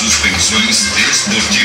suspensões esportivas.